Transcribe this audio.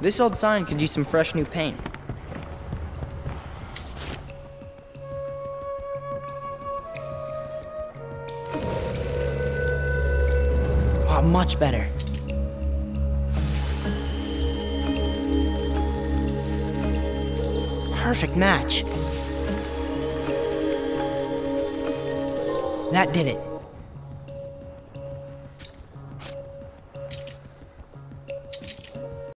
This old sign could use some fresh new paint. Oh, much better. Perfect match. That did it.